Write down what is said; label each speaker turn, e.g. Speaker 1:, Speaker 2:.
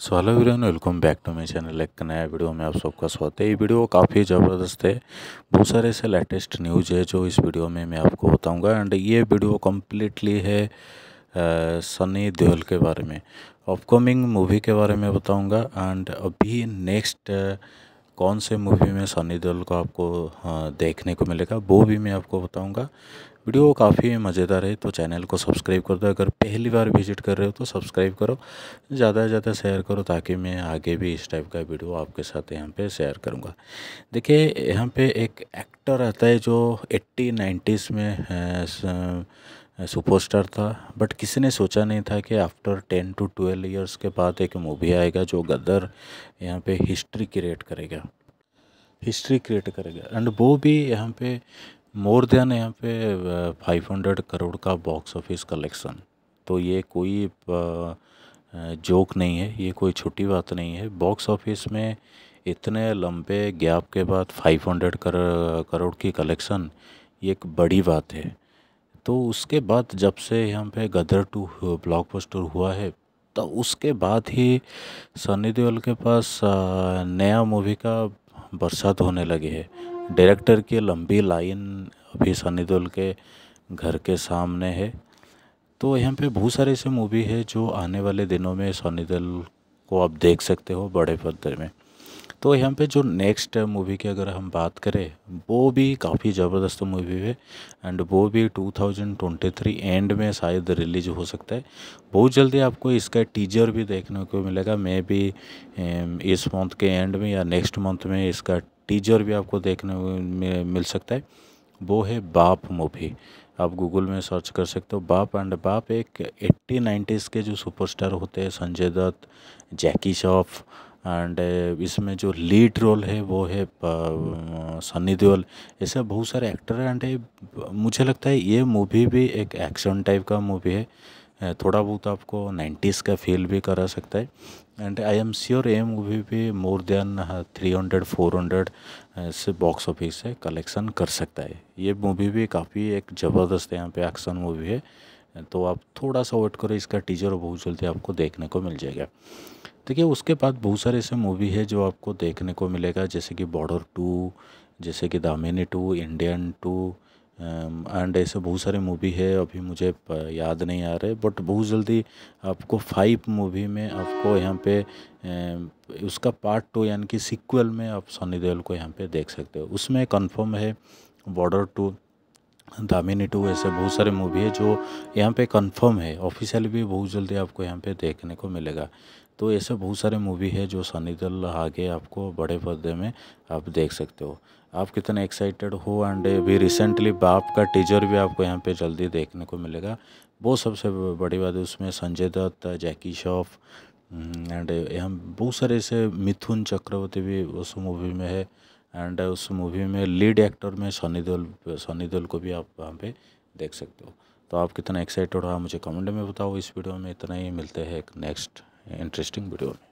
Speaker 1: So hello everyone welcome back to my channel एक नया video में आप सबका स्वागत है। ये वीडियो काफ़ी ज़बरदस्त है। बहुत सारे ऐसे लेटेस्ट न्यूज़ है जो इस वीडियो में मैं आपको बताऊँगा। एंड ये वीडियो कम्प्लीटली है सनी देओल के बारे में। अपकमिंग मूवी के बारे में बताऊँगा। एंड अभी नेक्स्ट कौन से मूवी में सनी देओल को आपको देखने को मिलेगा, वो भी मैं आपको बताऊँगा। वीडियो काफ़ी मज़ेदार है तो चैनल को सब्सक्राइब कर दो। अगर पहली बार विज़िट कर रहे हो तो सब्सक्राइब करो। ज़्यादा से ज़्यादा शेयर करो, ताकि मैं आगे भी इस टाइप का वीडियो आपके साथ यहाँ पे शेयर करूँगा। देखिए, यहाँ पे एक एक्टर आता है जो एट्टी नाइन्टीज़ में सुपरस्टार था। बट किसी ने सोचा नहीं था कि after ten to twelve years के बाद एक मूवी आएगा जो गदर यहाँ पे हिस्ट्री क्रिएट करेगा। हिस्ट्री क्रिएट करेगा। एंड वो भी यहाँ पे मोर देन यहाँ पे फाइव हंड्रेड करोड़ का बॉक्स ऑफ़िस कलेक्शन तो ये कोई जोक नहीं है, ये कोई छोटी बात नहीं है। बॉक्स ऑफ़िस में इतने लंबे गैप के बाद फाइव हंड्रेड करोड़ की कलेक्शन ये एक बड़ी बात है। तो उसके बाद जब से यहाँ पे गदर टू ब्लॉकबस्टर हुआ है तो उसके बाद ही सनी देओल के पास नया मूवी का बरसात होने लगी है। डायरेक्टर की लंबी लाइन अभी सनी देओल के घर के सामने है। तो यहाँ पे बहुत सारे ऐसे मूवी है जो आने वाले दिनों में सनी देओल को आप देख सकते हो बड़े पर्दे में। तो यहाँ पे जो नेक्स्ट मूवी की अगर हम बात करें, वो भी काफ़ी ज़बरदस्त मूवी है एंड वो भी 2023 एंड में शायद रिलीज़ हो सकता है। बहुत जल्दी आपको इसका टीजर भी देखने को मिलेगा। मे भी इस मंथ के एंड में या नेक्स्ट मंथ में इसका टीजर भी आपको देखने में मिल सकता है। वो है बाप मूवी। आप गूगल में सर्च कर सकते हो, बाप एंड बाप एक एट्टी नाइन्टीज़ के जो सुपरस्टार होते हैं, संजय दत्त, जैकी श्रॉफ, एंड इसमें जो लीड रोल है, वो है सनी देओल। ऐसे बहुत सारे एक्टर हैं, एंड मुझे लगता है ये मूवी भी एक एक्शन टाइप का मूवी है। थोड़ा बहुत आपको नाइन्टीज़ का फील भी करा सकता है। एंड आई एम श्योर ये मूवी भी more than three hundred four hundred से बॉक्स ऑफ़िस से कलेक्शन कर सकता है। ये मूवी भी काफ़ी एक ज़बरदस्त यहाँ पे एक्शन मूवी है। तो आप थोड़ा सा वेट करो, इसका टीजर बहुत जल्दी आपको देखने को मिल जाएगा। देखिए, उसके बाद बहुत सारे ऐसे मूवी है जो आपको देखने को मिलेगा, जैसे कि बॉर्डर टू जैसे कि Damini two Indian two and ऐसे बहुत सारे मूवी है, अभी मुझे याद नहीं आ रहे बट बहुत जल्दी आपको फाइव मूवी में आपको यहाँ पे उसका पार्ट टू यानी कि सिक्वल में आप सनी देओल को यहाँ पे देख सकते हो। उसमें कंफर्म है बॉर्डर टू दामिनी टू ऐसे बहुत सारे मूवी है जो यहाँ पे कंफर्म है। ऑफिशियल भी बहुत जल्दी आपको यहाँ पे देखने को मिलेगा। तो ऐसे बहुत सारे मूवी है जो सनी देओल आगे आपको बड़े पर्दे में आप देख सकते हो। आप कितने एक्साइटेड हो एंड अभी रिसेंटली बाप का टीजर भी आपको यहाँ पे जल्दी देखने को मिलेगा। वो सबसे बड़ी बात है उसमें संजय दत्त, जैकी श्रॉफ एंड यहाँ बहुत सारे ऐसे मिथुन चक्रवर्ती भी उस मूवी में है। एंड उस मूवी में लीड एक्टर में सनी देओल सनी देओल को भी आप वहाँ पे देख सकते हो। तो आप कितना एक्साइटेड हो मुझे कमेंट में बताओ। इस वीडियो में इतना ही। मिलते हैं एक नेक्स्ट इंटरेस्टिंग वीडियो में